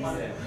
Thank